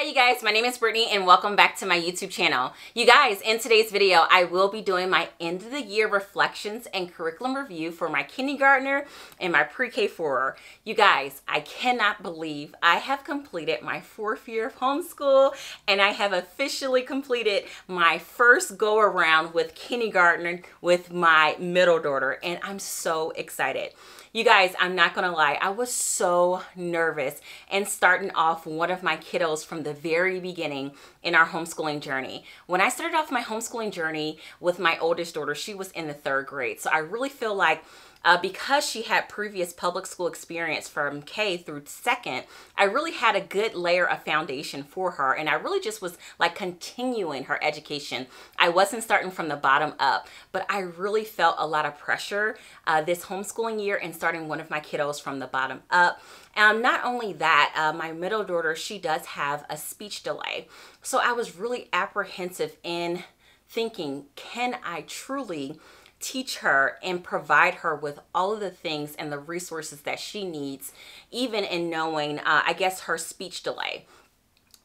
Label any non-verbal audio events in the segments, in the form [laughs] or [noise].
Hi you guys, my name is Brittany and welcome back to my YouTube channel. You guys, in today's video, I will be doing my end of the year reflections and curriculum review for my kindergartner and my pre-K 4 You guys, I cannot believe I have completed my fourth year of homeschool and I have officially completed my first go around with kindergarten with my middle daughter and I'm so excited. You guys, I'm not gonna lie, I was so nervous and starting off one of my kiddos from the very beginning in our homeschooling journey. When I started off my homeschooling journey with my oldest daughter, she was in the third grade. So I really feel like uh, because she had previous public school experience from K through second, I really had a good layer of foundation for her. And I really just was like continuing her education. I wasn't starting from the bottom up, but I really felt a lot of pressure uh, this homeschooling year and starting one of my kiddos from the bottom up. Um, not only that, uh, my middle daughter, she does have a speech delay. So I was really apprehensive in thinking, can I truly teach her and provide her with all of the things and the resources that she needs, even in knowing, uh, I guess, her speech delay.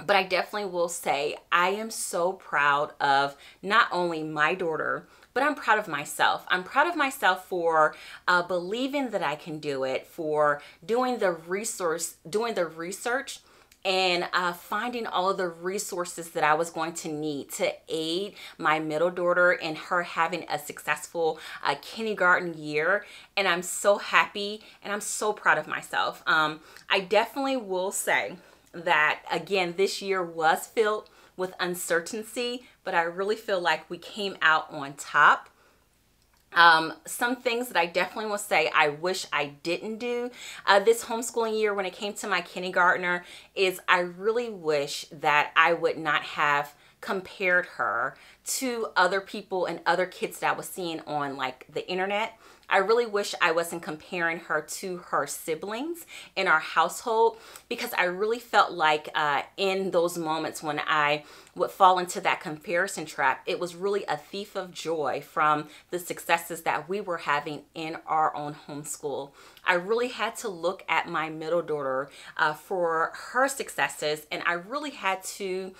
But I definitely will say I am so proud of not only my daughter, but I'm proud of myself. I'm proud of myself for uh, believing that I can do it, for doing the resource, doing the research and uh, finding all of the resources that I was going to need to aid my middle daughter in her having a successful uh, kindergarten year. And I'm so happy and I'm so proud of myself. Um, I definitely will say that, again, this year was filled with uncertainty, but I really feel like we came out on top. Um, some things that I definitely will say I wish I didn't do uh, this homeschooling year when it came to my kindergartner is I really wish that I would not have compared her to other people and other kids that I was seeing on like the internet. I really wish I wasn't comparing her to her siblings in our household because I really felt like uh, in those moments when I would fall into that comparison trap, it was really a thief of joy from the successes that we were having in our own homeschool. I really had to look at my middle daughter uh, for her successes and I really had to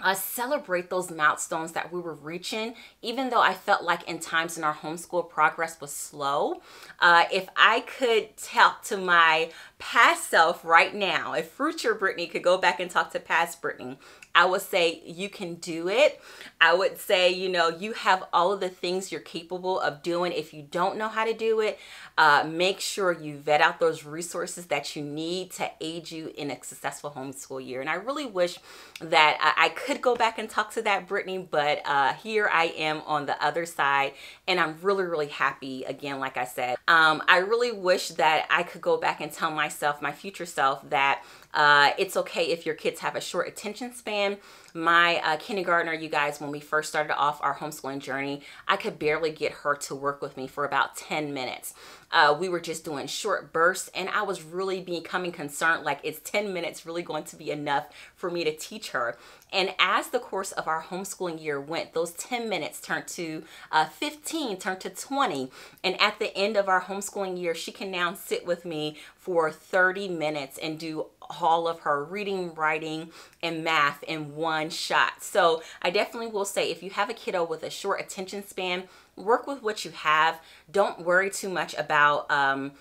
uh, celebrate those milestones that we were reaching, even though I felt like in times in our homeschool progress was slow. Uh, if I could talk to my past self right now, if future Brittany could go back and talk to past Brittany, I would say you can do it. I would say, you know, you have all of the things you're capable of doing. If you don't know how to do it, uh, make sure you vet out those resources that you need to aid you in a successful homeschool year. And I really wish that I, could go back and talk to that Brittany, but uh, here I am on the other side and I'm really, really happy again, like I said. Um, I really wish that I could go back and tell myself, my future self, that uh, it's okay if your kids have a short attention span. My uh, kindergartner, you guys, when we first started off our homeschooling journey, I could barely get her to work with me for about 10 minutes. Uh, we were just doing short bursts and I was really becoming concerned like is 10 minutes really going to be enough for me to teach her? And as the course of our homeschooling year went, those 10 minutes turned to uh, 15, turned to 20. And at the end of our homeschooling year, she can now sit with me for 30 minutes and do all of her reading, writing, and math in one shot. So I definitely will say if you have a kiddo with a short attention span, work with what you have. Don't worry too much about um,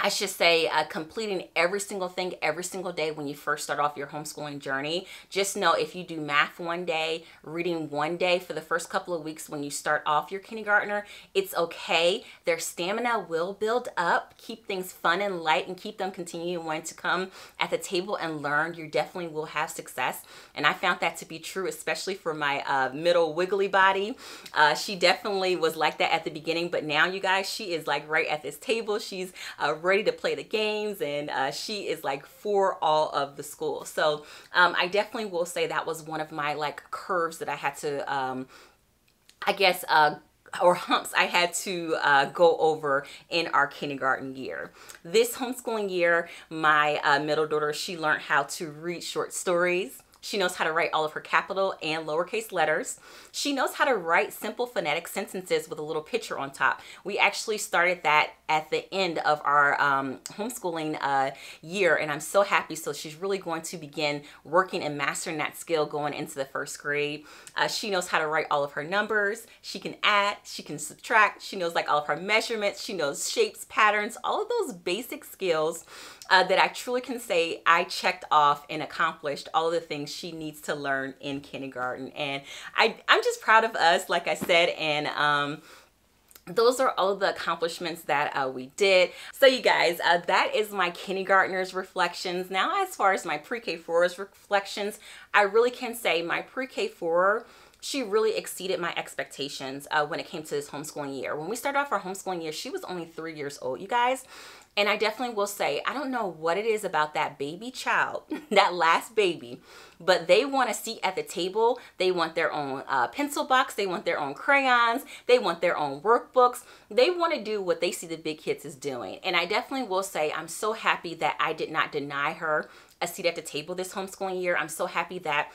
I should say uh, completing every single thing every single day when you first start off your homeschooling journey. Just know if you do math one day, reading one day for the first couple of weeks when you start off your kindergartner, it's okay. Their stamina will build up. Keep things fun and light and keep them continuing wanting to come at the table and learn. You definitely will have success. And I found that to be true, especially for my uh, middle wiggly body. Uh, she definitely was like that at the beginning, but now you guys, she is like right at this table. She's uh, ready to play the games and uh, she is like for all of the school. So um, I definitely will say that was one of my like curves that I had to, um, I guess, uh, or humps I had to uh, go over in our kindergarten year. This homeschooling year, my uh, middle daughter, she learned how to read short stories She knows how to write all of her capital and lowercase letters. She knows how to write simple phonetic sentences with a little picture on top. We actually started that at the end of our um, homeschooling uh, year and I'm so happy. So she's really going to begin working and mastering that skill going into the first grade. Uh, she knows how to write all of her numbers. She can add, she can subtract. She knows like all of her measurements. She knows shapes, patterns, all of those basic skills uh, that I truly can say I checked off and accomplished all the things she needs to learn in kindergarten. And I, I'm just proud of us, like I said, and um, those are all the accomplishments that uh, we did. So you guys, uh, that is my kindergartner's reflections. Now, as far as my pre-K4's reflections, I really can say my pre-K4 she really exceeded my expectations uh, when it came to this homeschooling year. When we started off our homeschooling year, she was only three years old, you guys. And I definitely will say, I don't know what it is about that baby child, [laughs] that last baby, but they want a seat at the table. They want their own uh, pencil box. They want their own crayons. They want their own workbooks. They want to do what they see the big kids is doing. And I definitely will say, I'm so happy that I did not deny her a seat at the table this homeschooling year. I'm so happy that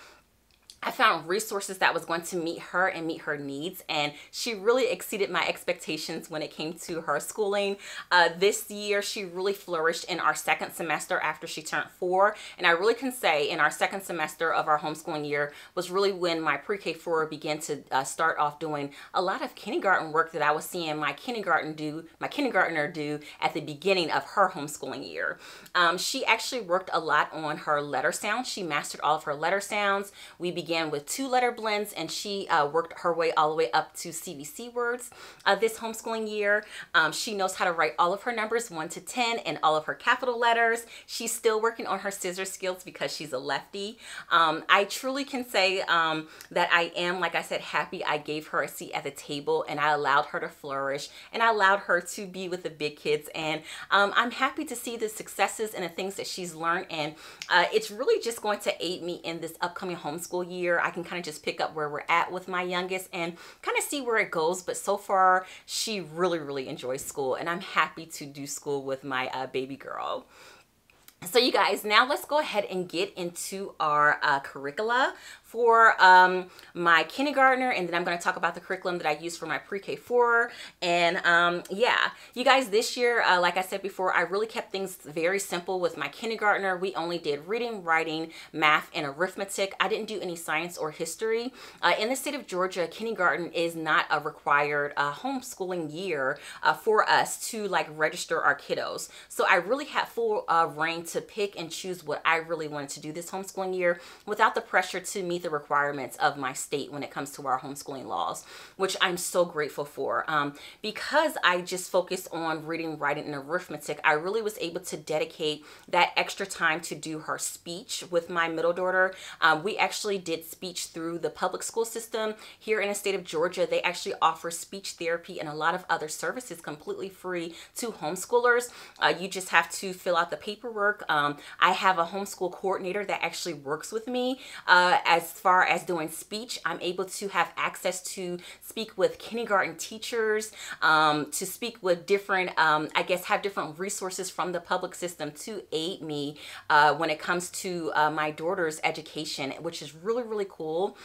I found resources that was going to meet her and meet her needs and she really exceeded my expectations when it came to her schooling. Uh, this year she really flourished in our second semester after she turned four and I really can say in our second semester of our homeschooling year was really when my pre-K4 began to uh, start off doing a lot of kindergarten work that I was seeing my kindergarten do, my kindergartner do at the beginning of her homeschooling year. Um, she actually worked a lot on her letter sounds. She mastered all of her letter sounds. We began began with two letter blends and she uh, worked her way all the way up to CVC words uh, this homeschooling year. Um, she knows how to write all of her numbers 1 to 10 and all of her capital letters. She's still working on her scissor skills because she's a lefty. Um, I truly can say um, that I am, like I said, happy I gave her a seat at the table and I allowed her to flourish and I allowed her to be with the big kids. And um, I'm happy to see the successes and the things that she's learned. And uh, it's really just going to aid me in this upcoming homeschool year year, I can kind of just pick up where we're at with my youngest and kind of see where it goes. But so far, she really, really enjoys school and I'm happy to do school with my uh, baby girl. So you guys, now let's go ahead and get into our uh, curricula for um, my kindergartner and then I'm going to talk about the curriculum that I use for my pre-K4 and um, yeah. You guys this year uh, like I said before I really kept things very simple with my kindergartner. We only did reading writing math and arithmetic. I didn't do any science or history. Uh, in the state of Georgia kindergarten is not a required uh, homeschooling year uh, for us to like register our kiddos. So I really had full uh, reign to pick and choose what I really wanted to do this homeschooling year without the pressure to meet meet the requirements of my state when it comes to our homeschooling laws, which I'm so grateful for. Um, because I just focused on reading, writing, and arithmetic, I really was able to dedicate that extra time to do her speech with my middle daughter. Um, we actually did speech through the public school system here in the state of Georgia. They actually offer speech therapy and a lot of other services completely free to homeschoolers. Uh, you just have to fill out the paperwork. Um, I have a homeschool coordinator that actually works with me uh, as as far as doing speech, I'm able to have access to speak with kindergarten teachers, um, to speak with different, um, I guess, have different resources from the public system to aid me uh, when it comes to uh, my daughter's education, which is really, really cool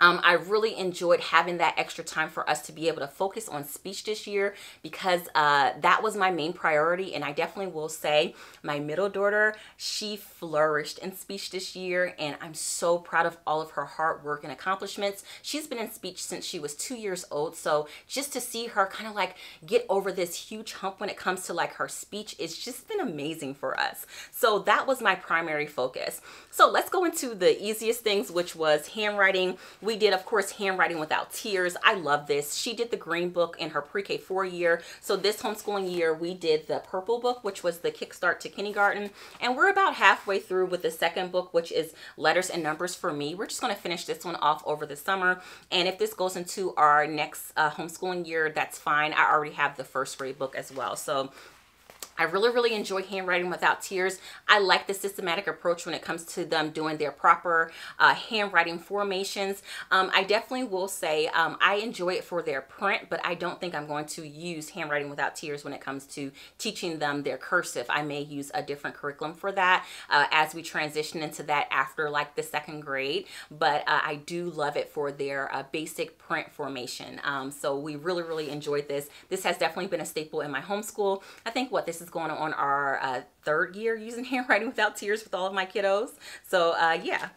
um, I really enjoyed having that extra time for us to be able to focus on speech this year because uh, that was my main priority. And I definitely will say my middle daughter, she flourished in speech this year. And I'm so proud of all of her hard work and accomplishments. She's been in speech since she was two years old. So just to see her kind of like get over this huge hump when it comes to like her speech, it's just been amazing for us. So that was my primary focus. So let's go into the easiest things, which was handwriting. We did, of course, handwriting without tears. I love this. She did the green book in her pre-K 4 year. So this homeschooling year, we did the purple book, which was the Kickstart to Kindergarten. And we're about halfway through with the second book, which is Letters and Numbers for Me. We're just going to finish this one off over the summer. And if this goes into our next uh, homeschooling year, that's fine. I already have the first grade book as well. So I really, really enjoy handwriting without tears. I like the systematic approach when it comes to them doing their proper uh, handwriting formations. Um, I definitely will say um, I enjoy it for their print, but I don't think I'm going to use handwriting without tears when it comes to teaching them their cursive. I may use a different curriculum for that uh, as we transition into that after like the second grade, but uh, I do love it for their uh, basic print formation. Um, so we really, really enjoyed this. This has definitely been a staple in my homeschool. I think what this is going on our uh, third year using [laughs] handwriting without tears with all of my kiddos. So uh, yeah.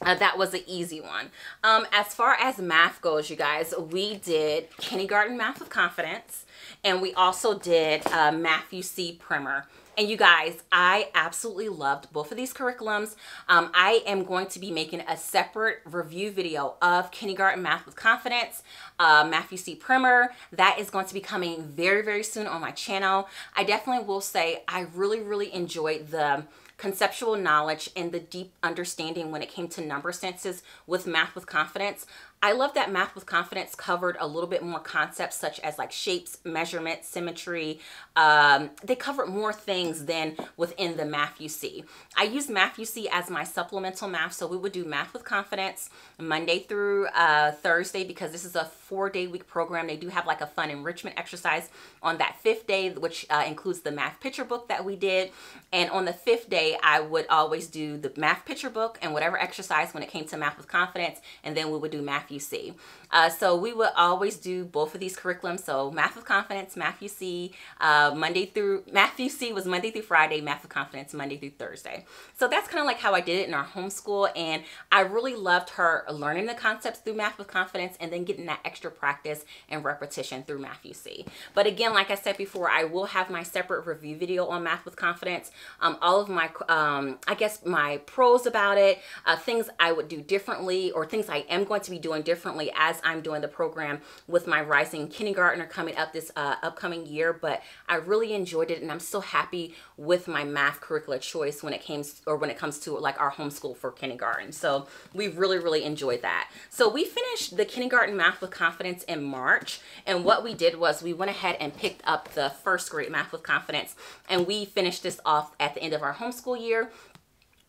Uh, that was an easy one. Um, as far as math goes, you guys, we did kindergarten math of confidence, and we also did uh, Math-U-See primer. And you guys, I absolutely loved both of these curriculums. Um, I am going to be making a separate review video of Kindergarten Math with Confidence, uh, Math-U-See Primer. That is going to be coming very, very soon on my channel. I definitely will say I really, really enjoyed the conceptual knowledge and the deep understanding when it came to number senses with Math with Confidence. I love that Math with Confidence covered a little bit more concepts such as like shapes, measurement, symmetry. Um, they covered more things than within the Math-U-See. I use Math-U-See as my supplemental math, so we would do Math with Confidence Monday through uh, Thursday because this is a four-day week program. They do have like a fun enrichment exercise on that fifth day, which uh, includes the math picture book that we did. And on the fifth day, I would always do the math picture book and whatever exercise when it came to Math with Confidence, and then we would do Math UC. Uh, so we would always do both of these curriculums. So Math with Confidence, Math-U-See, uh, Monday through, Math-U-See was Monday through Friday, Math with Confidence, Monday through Thursday. So that's kind of like how I did it in our homeschool. And I really loved her learning the concepts through Math with Confidence and then getting that extra practice and repetition through Math-U-See. But again, like I said before, I will have my separate review video on Math with Confidence. Um, all of my, um, I guess my pros about it, uh, things I would do differently or things I am going to be doing differently as I'm doing the program with my rising kindergartner coming up this uh, upcoming year. But I really enjoyed it and I'm so happy with my math curricular choice when it came or when it comes to like our homeschool for kindergarten. So we really, really enjoyed that. So we finished the kindergarten math with confidence in March. And what we did was we went ahead and picked up the first grade math with confidence and we finished this off at the end of our homeschool year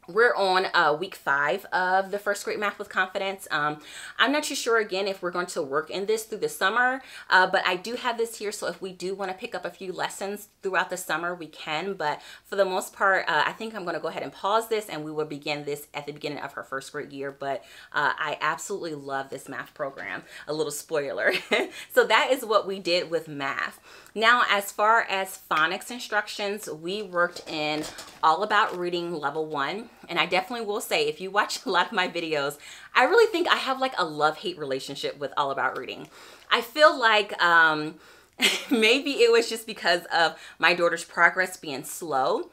we're on uh, week five of the first grade math with confidence. Um, i'm not too sure again if we're going to work in this through the summer uh, but i do have this here so if we do want to pick up a few lessons throughout the summer we can but for the most part uh, i think i'm going to go ahead and pause this and we will begin this at the beginning of her first grade year but uh, i absolutely love this math program. A little spoiler. [laughs] So that is what we did with math. Now as far as phonics instructions we worked in all about reading level one and I definitely will say, if you watch [laughs] a lot of my videos, I really think I have like a love-hate relationship with All About Reading. I feel like um, [laughs] maybe it was just because of my daughter's progress being slow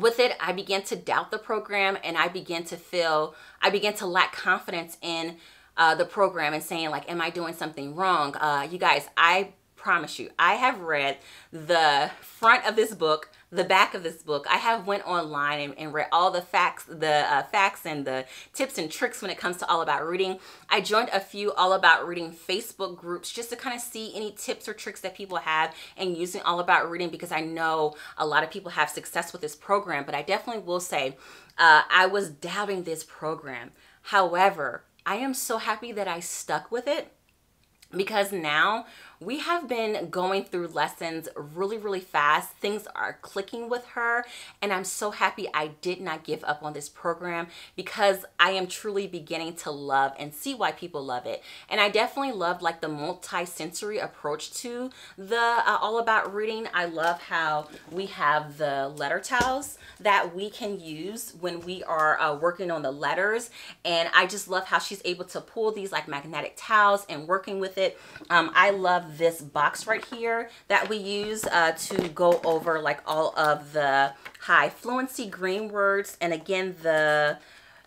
with it, I began to doubt the program and I began to feel, I began to lack confidence in uh, the program and saying like, am I doing something wrong? Uh, you guys, I promise you, I have read the front of this book the back of this book. I have went online and, and read all the facts, the uh, facts and the tips and tricks when it comes to All About Reading. I joined a few All About Reading Facebook groups just to kind of see any tips or tricks that people have and using All About Reading because I know a lot of people have success with this program, but I definitely will say uh, I was doubting this program. However, I am so happy that I stuck with it because now we have been going through lessons really, really fast. Things are clicking with her, and I'm so happy I did not give up on this program because I am truly beginning to love and see why people love it. And I definitely loved like the multi-sensory approach to the uh, All About Reading. I love how we have the letter tiles that we can use when we are uh, working on the letters. And I just love how she's able to pull these like magnetic tiles and working with it. Um, I love this box right here that we use uh, to go over like all of the high fluency green words. And again, the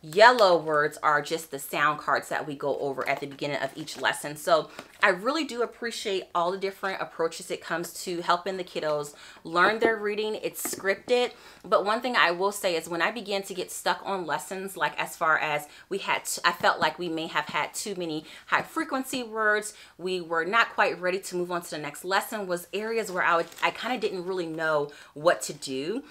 yellow words are just the sound cards that we go over at the beginning of each lesson. So I really do appreciate all the different approaches it comes to helping the kiddos learn their reading. It's scripted, but one thing I will say is when I began to get stuck on lessons, like as far as we had, I felt like we may have had too many high frequency words. We were not quite ready to move on to the next lesson was areas where I would, I kind of didn't really know what to do.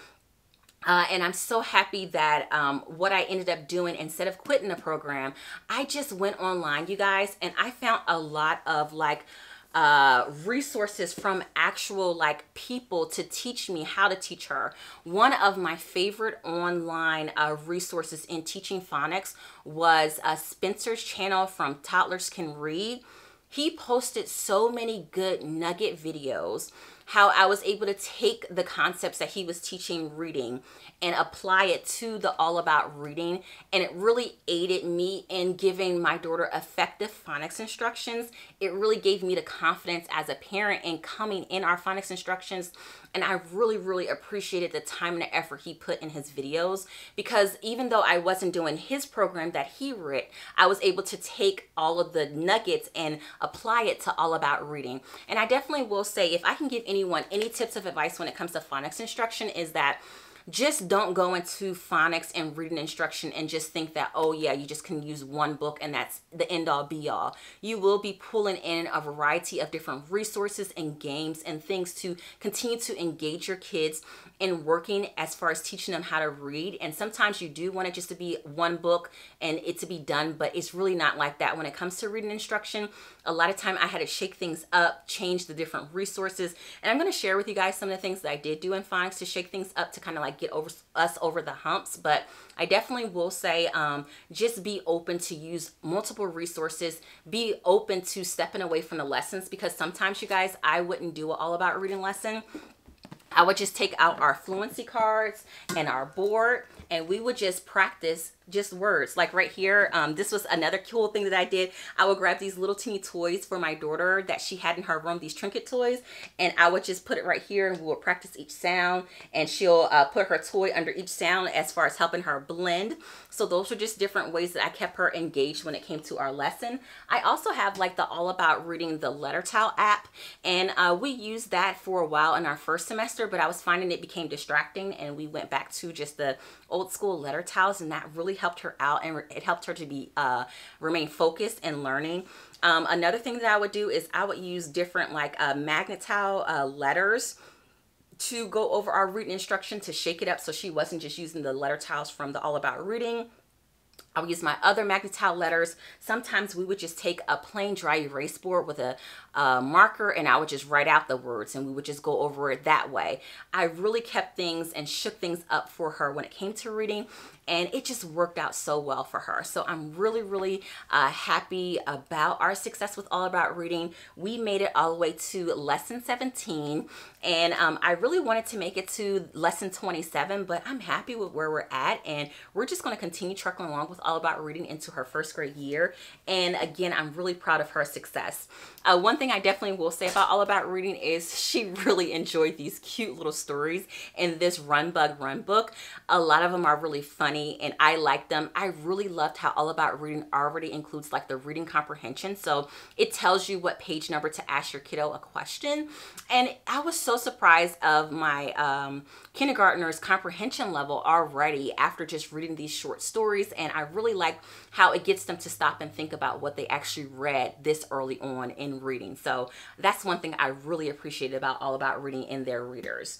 Uh, and I'm so happy that um, what I ended up doing instead of quitting the program, I just went online, you guys, and I found a lot of like uh, resources from actual like people to teach me how to teach her. One of my favorite online uh, resources in teaching phonics was uh, Spencer's channel from Toddlers Can Read. He posted so many good nugget videos how I was able to take the concepts that he was teaching reading and apply it to the All About Reading. And it really aided me in giving my daughter effective phonics instructions. It really gave me the confidence as a parent in coming in our phonics instructions. And I really, really appreciated the time and the effort he put in his videos because even though I wasn't doing his program that he wrote, I was able to take all of the nuggets and apply it to All About Reading. And I definitely will say if I can give anyone any tips of advice when it comes to phonics instruction is that just don't go into phonics and reading instruction and just think that, oh yeah, you just can use one book and that's the end all be all. You will be pulling in a variety of different resources and games and things to continue to engage your kids in working as far as teaching them how to read. And sometimes you do want it just to be one book and it to be done, but it's really not like that. When it comes to reading instruction, a lot of time I had to shake things up, change the different resources. And I'm going to share with you guys some of the things that I did do in phonics to shake things up to kind of like get over us over the humps. But I definitely will say um, just be open to use multiple resources. Be open to stepping away from the lessons because sometimes you guys, I wouldn't do it all about reading lesson. I would just take out our fluency cards and our board and we would just practice just words. Like right here um, this was another cool thing that I did. I would grab these little teeny toys for my daughter that she had in her room these trinket toys and I would just put it right here and we would practice each sound and she'll uh, put her toy under each sound as far as helping her blend so those are just different ways that I kept her engaged when it came to our lesson I also have like the all about reading the letter tile app and uh, we used that for a while in our first semester but I was finding it became distracting and we went back to just the old school letter tiles and that really helped her out and it helped her to be uh, remain focused and learning. Um, another thing that I would do is I would use different like uh, Magnet-Tile uh, letters to go over our reading instruction to shake it up so she wasn't just using the letter tiles from the All About Reading. I would use my other magnet tile letters. Sometimes we would just take a plain dry erase board with a uh, marker and I would just write out the words and we would just go over it that way. I really kept things and shook things up for her when it came to reading and it just worked out so well for her. So I'm really, really uh, happy about our success with All About Reading. We made it all the way to lesson 17 and um, I really wanted to make it to lesson 27, but I'm happy with where we're at and we're just gonna continue trucking along with All About Reading into her first grade year. And again, I'm really proud of her success. Uh, one thing I definitely will say about All About Reading is she [laughs] really enjoyed these cute little stories in this Run Bug Run book. A lot of them are really funny and I like them. I really loved how All About Reading already includes like the reading comprehension. So it tells you what page number to ask your kiddo a question. And I was so surprised of my um, kindergartner's comprehension level already after just reading these short stories. And I really like how it gets them to stop and think about what they actually read this early on in reading. So that's one thing I really appreciated about All About Reading in their readers.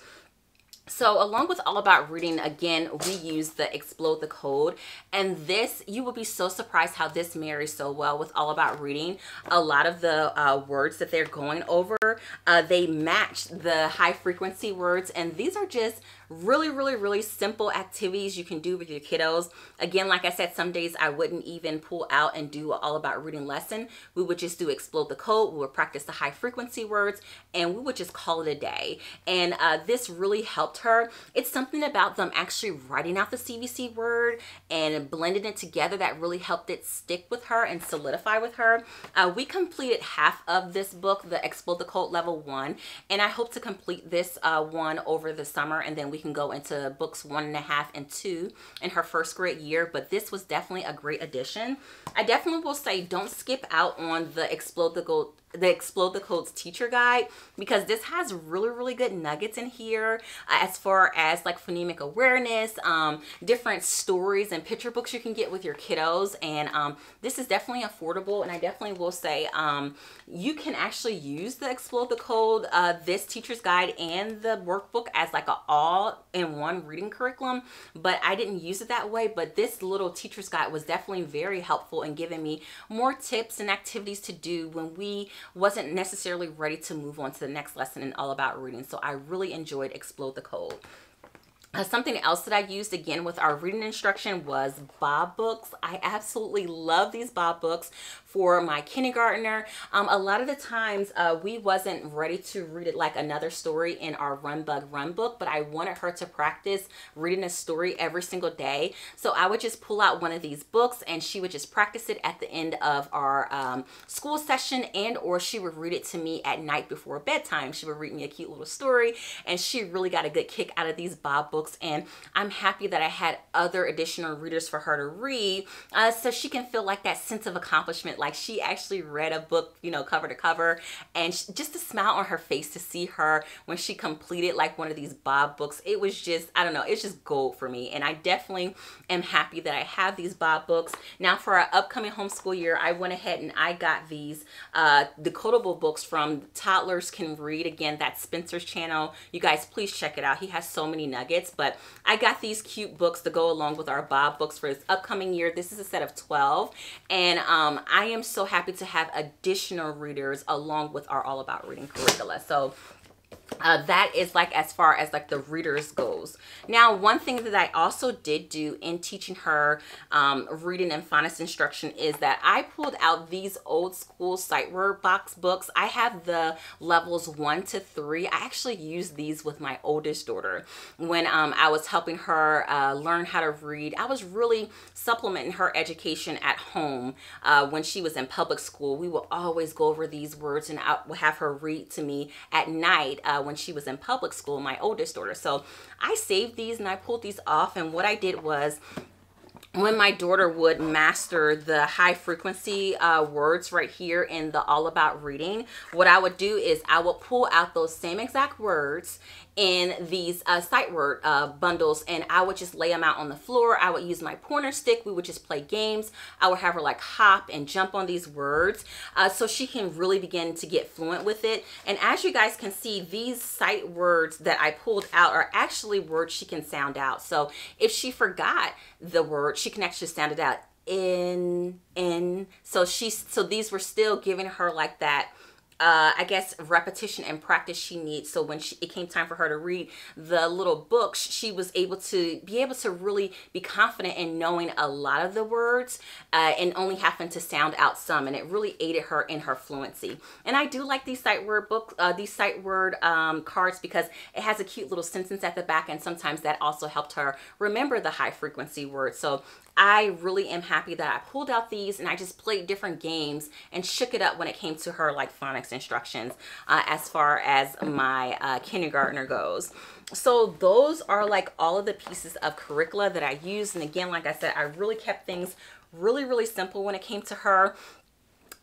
So along with All About Reading, again, we use the Explode the Code. And this, you will be so surprised how this marries so well with All About Reading. A lot of the uh, words that they're going over, uh, they match the high frequency words. And these are just really, really, really simple activities you can do with your kiddos. Again, like I said, some days I wouldn't even pull out and do all about reading lesson. We would just do explode the code. We would practice the high frequency words and we would just call it a day. And uh, this really helped her. It's something about them actually writing out the CVC word and blending it together that really helped it stick with her and solidify with her. Uh, we completed half of this book, the Explode the Code level one, and I hope to complete this uh, one over the summer and then we we can go into books one and a half and two in her first grade year, but this was definitely a great addition. I definitely will say don't skip out on the Explode the Code the Explode the Codes teacher guide because this has really, really good nuggets in here uh, as far as like phonemic awareness, um, different stories and picture books you can get with your kiddos. And um, this is definitely affordable. And I definitely will say um, you can actually use the Explode the Code, uh, this teacher's guide and the workbook as like a all-in-one reading curriculum. But I didn't use it that way. But this little teacher's guide was definitely very helpful in giving me more tips and activities to do when we wasn't necessarily ready to move on to the next lesson and all about reading. So I really enjoyed Explode the Code. Uh, something else that I used again with our reading instruction was Bob books. I absolutely love these Bob books for my kindergartner. Um, a lot of the times uh, we wasn't ready to read it like another story in our Run Bug Run book, but I wanted her to practice reading a story every single day. So I would just pull out one of these books and she would just practice it at the end of our um, school session and or she would read it to me at night before bedtime. She would read me a cute little story and she really got a good kick out of these Bob books books and I'm happy that I had other additional readers for her to read uh, so she can feel like that sense of accomplishment like she actually read a book you know cover to cover and just a smile on her face to see her when she completed like one of these Bob books it was just I don't know it's just gold for me and I definitely am happy that I have these Bob books. Now for our upcoming homeschool year I went ahead and I got these uh, decodable books from Toddlers Can Read again that's Spencer's channel. You guys please check it out. He has so many nuggets but I got these cute books to go along with our Bob books for this upcoming year. This is a set of 12. And um, I am so happy to have additional readers along with our All About Reading curricula. So uh, that is like as far as like the readers goes. Now one thing that i also did do in teaching her um, reading and phonics instruction is that i pulled out these old school sight word box books. I have the levels one to three. I actually used these with my oldest daughter. When um, i was helping her uh, learn how to read i was really supplementing her education at home. Uh, when she was in public school we would always go over these words and i would have her read to me at night. Uh, Uh, when she was in public school, my oldest daughter. So I saved these and I pulled these off. And what I did was when my daughter would master the high frequency uh, words right here in the all about reading what I would do is I would pull out those same exact words in these uh, sight word uh, bundles and I would just lay them out on the floor. I would use my pointer stick. We would just play games. I would have her like hop and jump on these words uh, so she can really begin to get fluent with it. And as you guys can see, these sight words that I pulled out are actually words she can sound out. So if she forgot the word, she can actually sound it out in, in. So she's, so these were still giving her like that uh, I guess repetition and practice she needs. So when she, it came time for her to read the little books, she was able to be able to really be confident in knowing a lot of the words uh, and only having to sound out some. And it really aided her in her fluency. And I do like these sight word book, uh, these sight word um, cards because it has a cute little sentence at the back. And sometimes that also helped her remember the high frequency words. So I really am happy that I pulled out these and I just played different games and shook it up when it came to her like phonics instructions uh, as far as my uh, kindergartner goes. So those are like all of the pieces of curricula that I use. And again, like I said, I really kept things really, really simple when it came to her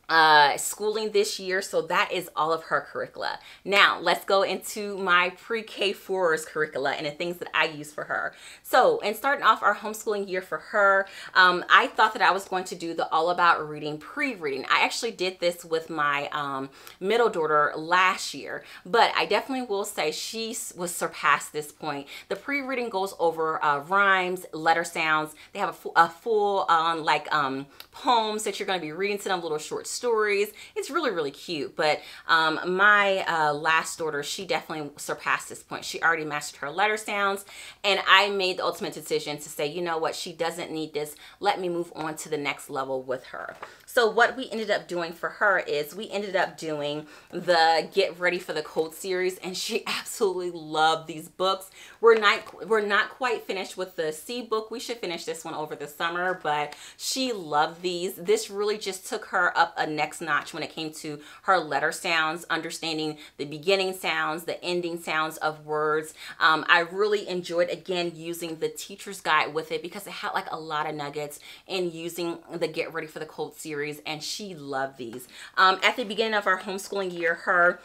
uh, schooling this year. So that is all of her curricula. Now let's go into my pre-K 4's curricula and the things that I use for her. So in starting off our homeschooling year for her, um, I thought that I was going to do the all about reading pre-reading. I actually did this with my um, middle daughter last year, but I definitely will say she was surpassed this point. The pre-reading goes over uh, rhymes, letter sounds. They have a, a full um, like um, poems that you're going to be reading to them, little short stories. It's really, really cute. But um, my uh, last daughter, she definitely surpassed this point. She already mastered her letter sounds. And I made the ultimate decision to say, you know what, she doesn't need this. Let me move on to the next level with her. So what we ended up doing for her is we ended up doing the Get Ready for the Code series. And she [laughs] absolutely loved these books. We're not, we're not quite finished with the C book. We should finish this one over the summer. But she loved these. This really just took her up a next notch when it came to her letter sounds, understanding the beginning sounds, the ending sounds of words. Um, I really enjoyed, again, using the teacher's guide with it because it had like a lot of nuggets in using the Get Ready for the Code series, and she loved these. Um, at the beginning of our homeschooling year, her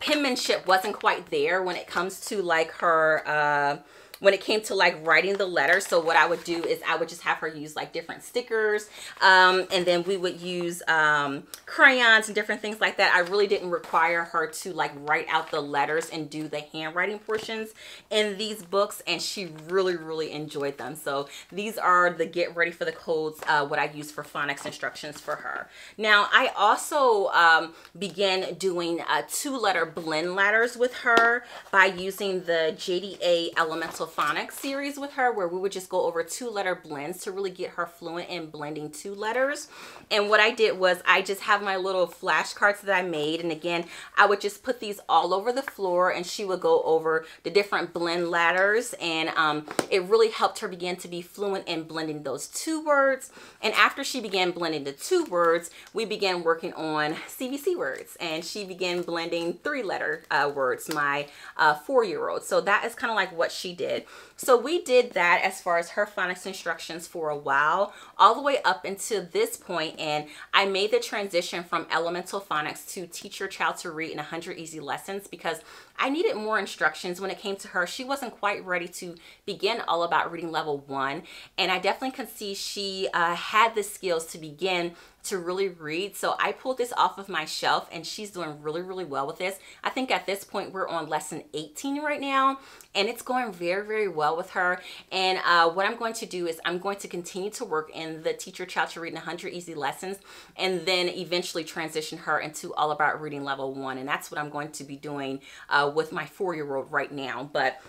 penmanship wasn't quite there when it comes to like her uh when it came to like writing the letter so what i would do is i would just have her use like different stickers um, and then we would use um, crayons and different things like that. I really didn't require her to like write out the letters and do the handwriting portions in these books and she really really enjoyed them. So these are the get ready for the codes uh, what i use for phonics instructions for her. Now i also um, began doing uh, two letter blend letters with her by using the jda elemental phonics series with her where we would just go over two letter blends to really get her fluent in blending two letters. And what I did was I just have my little flashcards that I made. And again, I would just put these all over the floor and she would go over the different blend letters. And um, it really helped her begin to be fluent in blending those two words. And after she began blending the two words, we began working on CVC words. And she began blending three letter uh, words, my uh, four-year-old. So that is kind of like what she did. So we did that as far as her phonics instructions for a while, all the way up until this point, and I made the transition from elemental phonics to teach your child to read in 100 easy lessons because I needed more instructions when it came to her. She wasn't quite ready to begin all about reading level one, and I definitely could see she uh, had the skills to begin to really read. So I pulled this off of my shelf and she's doing really, really well with this. I think at this point we're on lesson 18 right now and it's going very, very well with her. And uh, what I'm going to do is I'm going to continue to work in the Teach Your Child to Read in 100 Easy Lessons and then eventually transition her into All About Reading Level 1. And that's what I'm going to be doing uh, with my four-year-old right now. But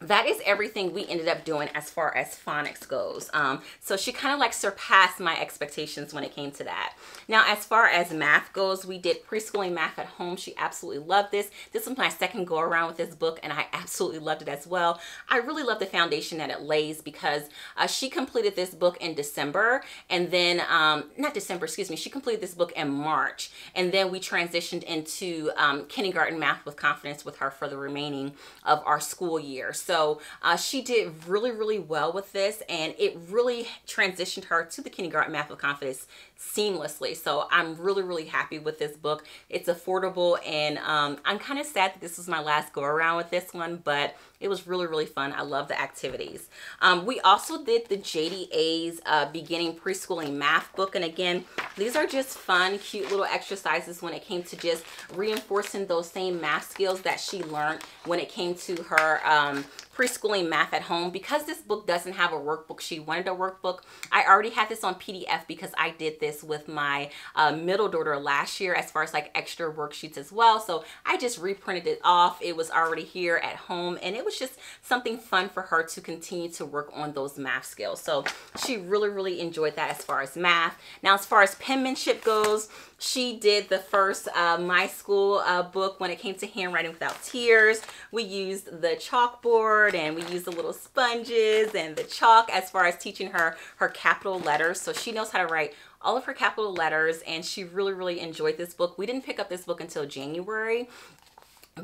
that is everything we ended up doing as far as phonics goes. Um, so she kind of like surpassed my expectations when it came to that. Now, as far as math goes, we did preschooling math at home. She absolutely loved this. This was my second go around with this book and I [laughs] absolutely loved it as well. I really love the foundation that it lays because uh, she completed this book in December and then, um, not December, excuse me, she completed this book in March and then we transitioned into um, kindergarten math with confidence with her for the remaining of our school year. Uh, she did really, really well with this and it really transitioned her to the kindergarten math with confidence seamlessly. So I'm really, really happy with this book. It's affordable and um, I'm kind of sad that this was my last go around with this one, but it was really, really fun. I love the activities. Um, we also did the JDA's uh, beginning preschooling math book. And again, these are just fun, cute little exercises when it came to just reinforcing those same math skills that she learned when it came to her um, preschooling math at home because this book doesn't have a workbook she wanted a workbook i already had this on pdf because i did this with my uh, middle daughter last year as far as like extra worksheets as well. So i just reprinted it off. It was already here at home and it was just something fun for her to continue to work on those math skills. So she really really enjoyed that as far as math. Now as far as penmanship goes she did the first uh, My School uh, book when it came to handwriting without tears. We used the chalkboard and we use the little sponges and the chalk as far as teaching her her capital letters. So she knows how to write all of her capital letters and she really really enjoyed this book we didn't pick up this book until january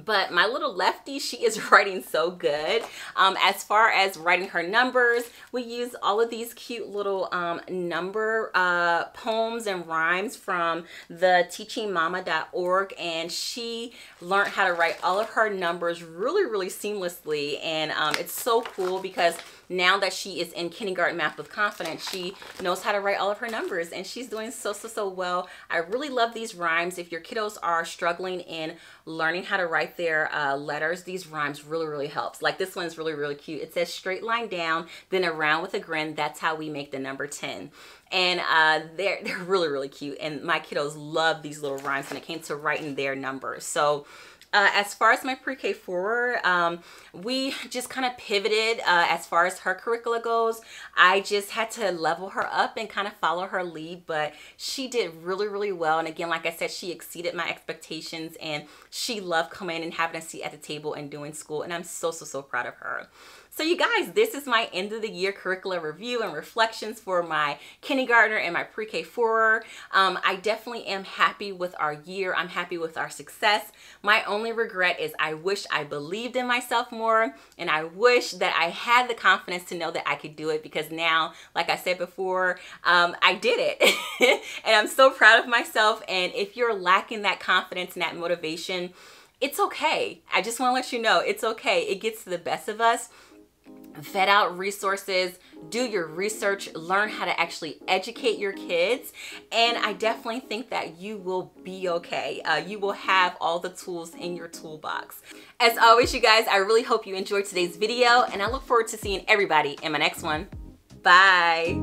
but my little lefty she is [laughs] writing so good. Um, as far as writing her numbers we use all of these cute little um, number uh, poems and rhymes from the teachingmama.org and she learned how to write all of her numbers really really seamlessly. And um, it's so cool because now that she is in kindergarten math with confidence she knows how to write all of her numbers and she's doing so so so well. I really love these rhymes. If your kiddos are struggling in learning how to write their uh, letters these rhymes really really helps. Like this one's really really cute. It says straight line down then around with a grin that's how we make the number 10 and uh, they're, [laughs] they're really really cute and my kiddos love these little rhymes when it came to writing their numbers. So uh, as far as my pre-K forward, um, we just kind of pivoted uh, as far as her curricula goes. I just had to level her up and kind of follow her lead, but she did really, really well. And again, like I said, she exceeded my expectations and she loved coming and having a seat at the table and doing school. And I'm so, so, so proud of her. So you guys, this is my end of the year curriculum review and reflections for my kindergartner and my pre-K 4 um, I definitely am happy with our year. I'm happy with our success. My only regret is I wish I believed in myself more and I wish that I had the confidence to know that I could do it because now, like I said before, um, I did it. [laughs] and I'm so proud of myself. And if you're lacking that confidence and that motivation, it's okay. I just want to let you know it's okay. It gets to the best of us vet out resources, do your research, learn how to actually educate your kids. And I definitely think that you will be okay. Uh, you will have all the tools in your toolbox. As always, you guys, I really hope you enjoyed today's video and I look forward to seeing everybody in my next one. Bye.